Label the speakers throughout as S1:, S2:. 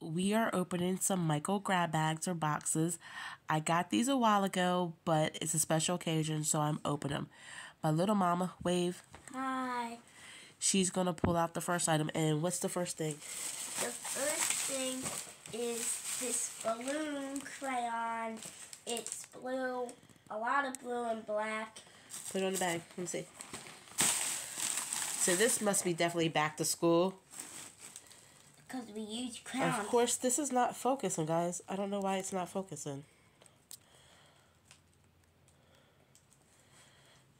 S1: we are opening some Michael grab bags or boxes. I got these a while ago, but it's a special occasion, so I'm opening them. My little mama, wave.
S2: Hi.
S1: She's gonna pull out the first item, and what's the first thing?
S2: The first thing is this balloon crayon. It's blue, a lot of blue and black.
S1: Put it on the bag. Let me see. So this must be definitely back to school.
S2: Because we use crayons.
S1: Of course, this is not focusing, guys. I don't know why it's not focusing.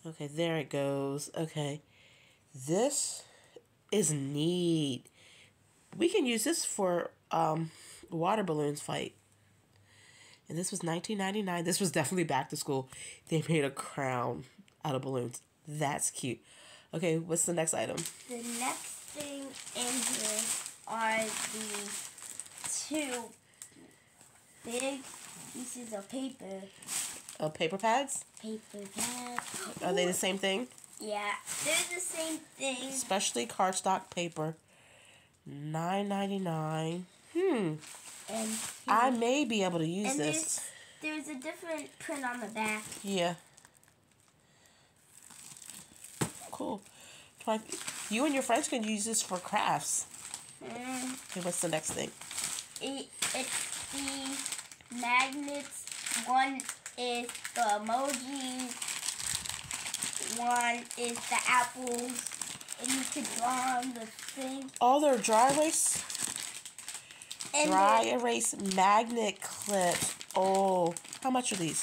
S1: Okay, there it goes. Okay. This is neat. We can use this for um, water balloons fight. And this was 1999. This was definitely back to school. They made a crown out of balloons. That's cute. Okay, what's the next item?
S2: The next thing in here are the two big pieces of paper.
S1: Uh, paper pads?
S2: Paper pads.
S1: Are they the same thing?
S2: Yeah, they're the same thing.
S1: Especially cardstock paper. Nine ninety nine. Hmm.
S2: And
S1: I may be able to use this.
S2: there's, there's a different print on the back.
S1: Yeah. Cool. You and your friends can use this for crafts.
S2: Mm,
S1: Okay, what's the next thing?
S2: it, it's the magnets. One is the emojis. One is the apples. And you can draw on the thing.
S1: Oh, they're dry erase.
S2: And
S1: Dry
S2: then-
S1: erase magnet clips. Oh, how much are these?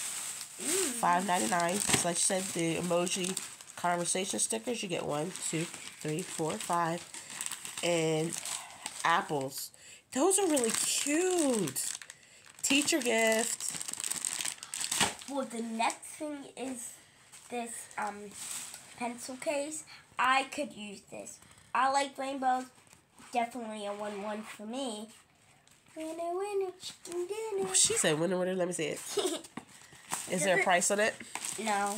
S2: Mm,
S1: Five ninety nine. So like you said, the emoji conversation stickers. You get one, two, three, four, five, and apples. Those are really cute. Teacher gift.
S2: Well, the next thing is this um pencil case. I could use this. I like rainbows. Definitely a one one for me. Winner, winner, chicken dinner.
S1: She said winner, winner. Let me see it. Is there a price on it?
S2: no.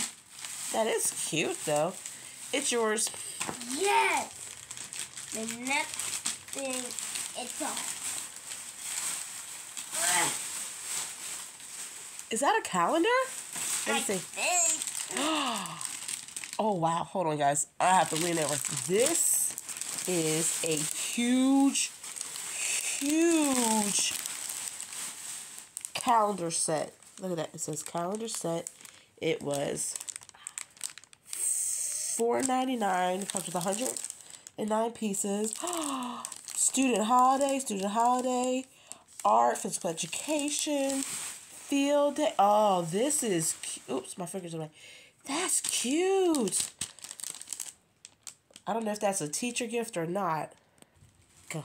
S1: That is cute though. It's yours.
S2: Yes. The next thing.
S1: Is that a calendar? Let me see. Oh wow, hold on guys. I have to lean over. This is a huge, huge calendar set. Look at that. It says calendar set. It was $4.99. Comes with hundred and nine pieces. Oh, student holiday, student holiday, art, physical education, field day. Oh, this is oops, my fingers away. That's cute. I don't know if that's a teacher gift or not. Go.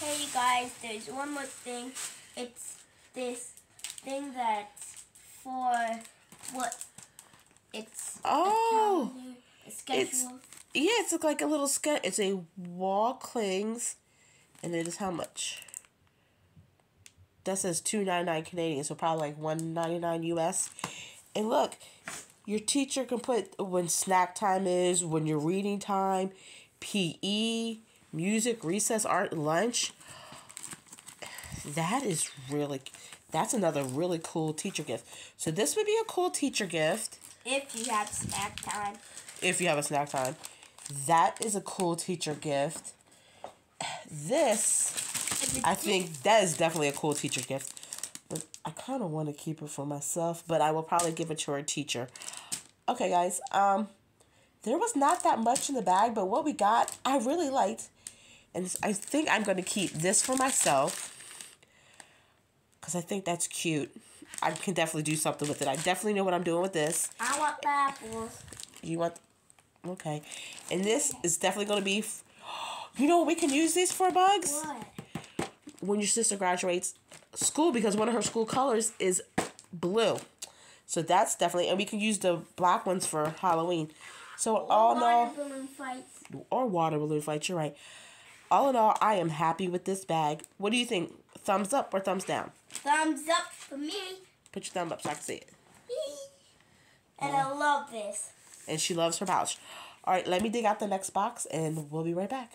S2: Hey you guys, there's one more thing. It's this thing that's for what? It's
S1: Oh.
S2: calendar, a schedule.
S1: It's- Yeah, it's like a little sketch. It's a wall clings, and it is how much? That says two ninety nine Canadian, so probably like one ninety nine US. And look, your teacher can put when snack time is, when your reading time, PE, music, recess, art, lunch. That is really, that's another really cool teacher gift. So this would be a cool teacher gift
S2: if you have snack time.
S1: if you have a snack time. That is a cool teacher gift. This, I think that is definitely a cool teacher gift. But I kind of want to keep it for myself, but I will probably give it to our teacher. Okay, guys. Um, there was not that much in the bag, but what we got, I really liked, and I think I'm going to keep this for myself because I think that's cute. I can definitely do something with it. I definitely know what I'm doing with this.
S2: I want the apples.
S1: You want? Okay, and this is definitely going to be. f- You know what we can use these for, Bugs?
S2: What?
S1: When your sister graduates school, because one of her school colors is blue, so that's definitely, and we can use the black ones for Halloween. So all in all,
S2: Water balloon fights.
S1: or water balloon fight. You're right. All in all, I am happy with this bag. What do you think? Thumbs up or thumbs down?
S2: Thumbs up for me.
S1: Put your thumb up so I can see it.
S2: And I love this.
S1: And she loves her pouch. All right, let me dig out the next box and we'll be right back.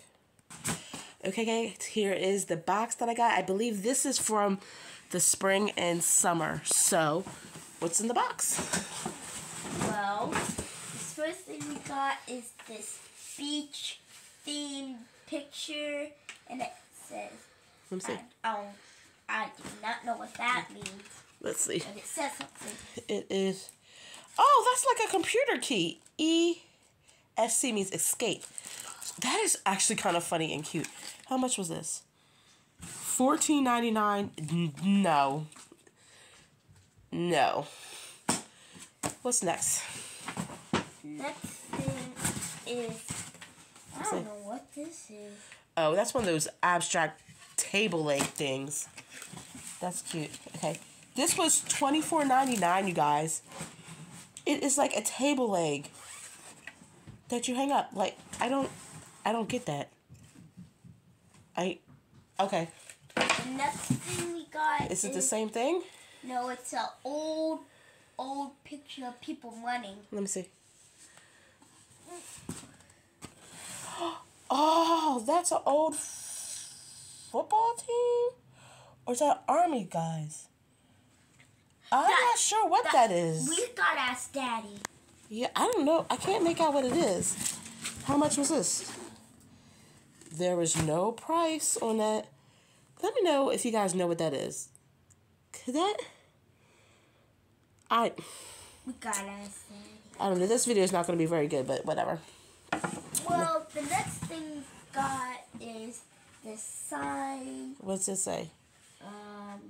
S1: Okay, guys, here is the box that I got. I believe this is from the spring and summer. So, what's in the box?
S2: Well, the first thing we got is this beach themed picture, and it says,
S1: Let me see.
S2: I, oh, I do not know what that means,
S1: Let's see.
S2: but it says something.
S1: It is. Oh, that's like a computer key. E S C means escape. That is actually kind of funny and cute. How much was this? Fourteen ninety nine. No. No. What's next?
S2: Next thing is, I don't know what this is.
S1: Oh, that's one of those abstract table leg things. That's cute. Okay. This was twenty four ninety nine, you guys. It is like a table leg that you hang up. Like I don't I don't get that. I okay.
S2: The next thing we got
S1: Is it the same thing?
S2: No, it's an old, old picture of people running.
S1: Let me see. Oh, that's an old football team? Or is that army guys? I'm
S2: That-
S1: not sure what that is.
S2: We gotta ask Daddy.
S1: Yeah, I don't know. I can't make out what it is. How much was this? There was no price on that. Let me know if you guys know what that is. Could that? I
S2: We ask Daddy.
S1: I don't know. This video is not going to be very good, but whatever.
S2: Well, the next thing got is this sign.
S1: What's it say?
S2: Um,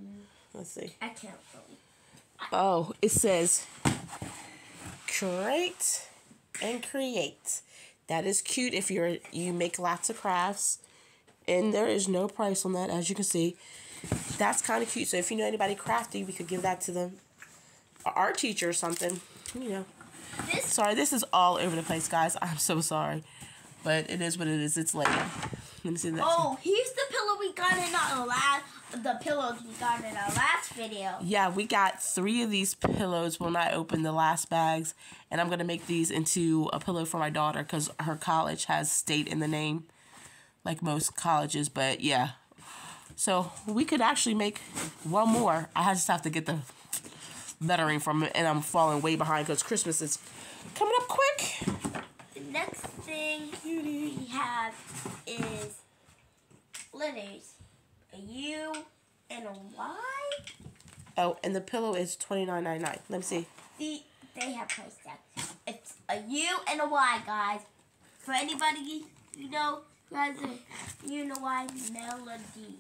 S1: Let's see.
S2: I can't really.
S1: Oh, it says create and create. That is cute if you're you make lots of crafts. And mm. there is no price on that, as you can see. That's kind of cute. So if you know anybody crafty, we could give that to them. Or art teacher or something. You know.
S2: This
S1: Sorry, this is all over the place, guys. I'm so sorry. But it is what it is. It's late. Let me see that.
S2: Oh, here's we got in our last. The pillows we got in our last video.
S1: Yeah, we got three of these pillows when I opened the last bags, and I'm gonna make these into a pillow for my daughter because her college has state in the name, like most colleges. But yeah, so we could actually make one more. I just have to get the lettering from it, and I'm falling way behind because Christmas is coming up quick.
S2: The next thing we have is letters. A U and a Y.
S1: Oh, and the pillow is twenty nine ninety nine. Let me see.
S2: The, they have price tags. It's a U and a Y, guys. For anybody you know, guys, a U and a Y melody.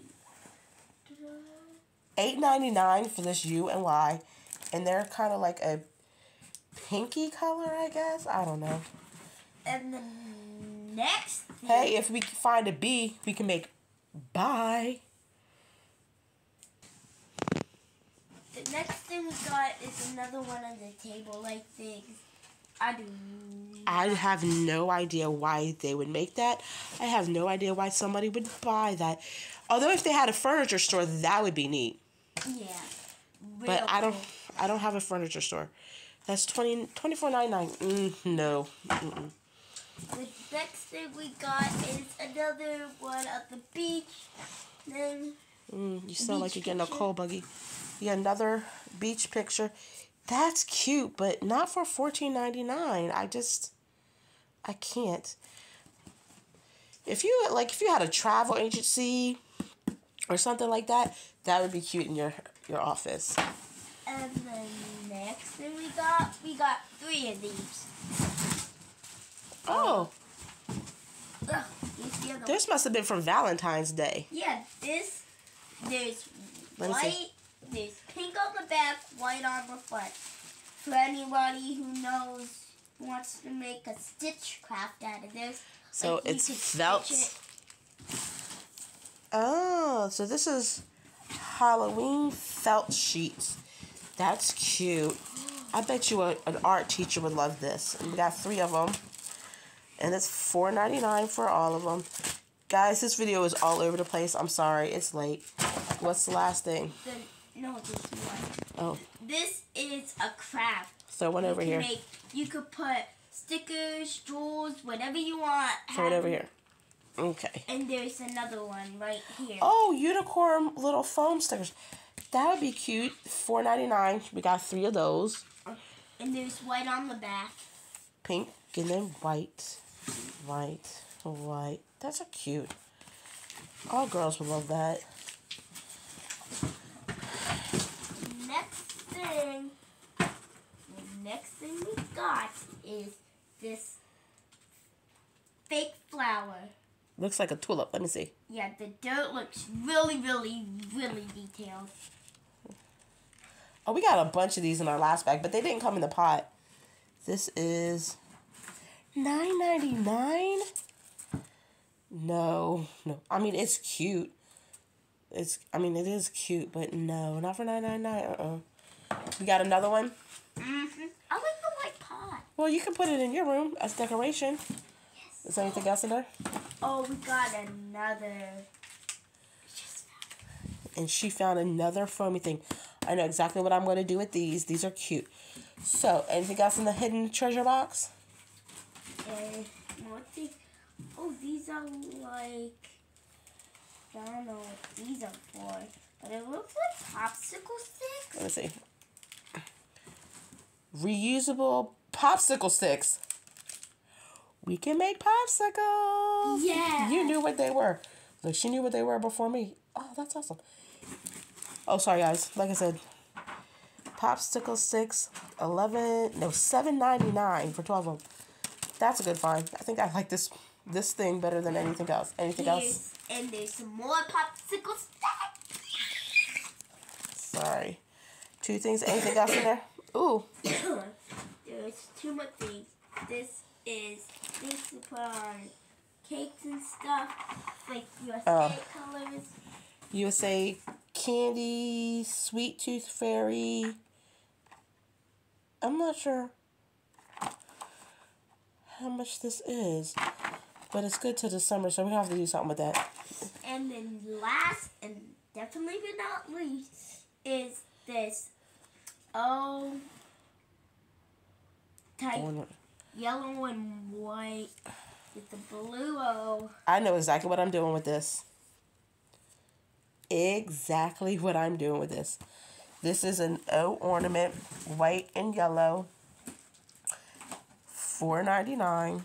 S1: Eight ninety nine for this U and Y, and they're kind of like a pinky color, I guess. I don't know.
S2: And the next thing,
S1: Hey, if we find a B, we can make bye.
S2: the next thing we got is another one of the table like things. I do.
S1: I have no idea why they would make that. I have no idea why somebody would buy that. Although if they had a furniture store, that would be neat.
S2: Yeah.
S1: But I don't. I don't have a furniture store. That's 20 24.99. Mm, no. Mm-mm.
S2: The next thing we got is another one of the beach. Then
S1: Mm, you sound like you're getting a
S2: picture.
S1: cold buggy. Yeah, another beach picture. That's cute, but not for fourteen ninety nine. I just, I can't. If you like, if you had a travel agency or something like that, that would be cute in your your office.
S2: and the next thing we got, we got three of these.
S1: Oh,
S2: Ugh, the other one.
S1: this must have been from Valentine's Day.
S2: Yeah, this there's
S1: Let me see.
S2: white, there's pink on the back, white on the front. For anybody who knows wants to make a stitch craft out of this.
S1: So
S2: like,
S1: it's felt.
S2: it.
S1: Oh, so this is Halloween felt sheets. That's cute. I bet you a, an art teacher would love this. We got three of them. And it's four ninety nine for all of them. Guys, this video is all over the place. I'm sorry, it's late. What's the last thing?
S2: The, no, this one.
S1: Oh,
S2: This is a craft.
S1: So one over
S2: you
S1: here.
S2: Make, you could put stickers, jewels, whatever you want.
S1: It
S2: have
S1: over here. Okay.
S2: And there's another one right here.
S1: Oh, unicorn little foam stickers. That would be cute. Four ninety nine. We got three of those.
S2: And there's white on the back.
S1: Pink and then white, white, white. That's a cute. All girls would love that.
S2: Next thing, the next thing we got is this fake flower.
S1: Looks like a tulip. Let me see.
S2: Yeah, the dirt looks really, really, really detailed.
S1: Oh, we got a bunch of these in our last bag, but they didn't come in the pot. This is nine ninety nine. No, no. I mean, it's cute. It's. I mean, it is cute, but no, not for nine ninety nine. Uh uh. We got another one.
S2: Mm-hmm. I like the white pot.
S1: Well, you can put it in your room as decoration.
S2: Yes.
S1: Is there anything else in there?
S2: Oh, we got another.
S1: And she found another foamy thing. I know exactly what I'm going to do with these. These are cute. So, anything else in the hidden treasure box?
S2: Uh, more things. Oh, these are like. I don't know what these are for, but it looks like popsicle sticks.
S1: Let me see. Reusable popsicle sticks. We can make popsicles.
S2: Yeah.
S1: You knew what they were. Look, she knew what they were before me. Oh, that's awesome. Oh, sorry, guys. Like I said, popsicle sticks, eleven no seven ninety nine for twelve of them. That's a good find. I think I like this this thing better than anything else. Anything else?
S2: And there's some more popsicle sticks.
S1: Sorry. Two things. Anything else in there? Ooh.
S2: there's two more things. This is things to put on cakes and stuff, like USA
S1: Oh.
S2: colors.
S1: USA candy, sweet tooth fairy. I'm not sure how much this is, but it's good to the summer, so we have to do something with that.
S2: And then last and definitely but not least is this oh type
S1: Ornament.
S2: yellow and white with the blue O.
S1: I know exactly what I'm doing with this. Exactly what I'm doing with this. This is an O ornament, white and yellow. Four ninety nine.